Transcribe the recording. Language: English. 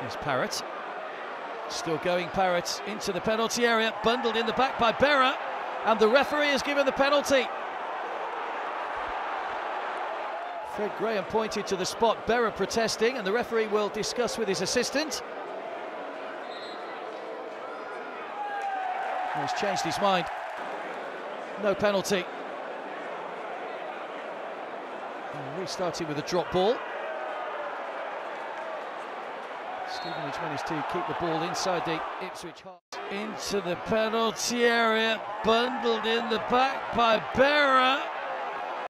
Here's Parrett. Still going Parrett into the penalty area, bundled in the back by Berra, and the referee has given the penalty. Fred Graham pointed to the spot, Berra protesting, and the referee will discuss with his assistant. he's changed his mind. No penalty. And restarting with a drop ball. Stevenage managed to keep the ball inside the Ipswich half. Into the penalty area, bundled in the back by Berra.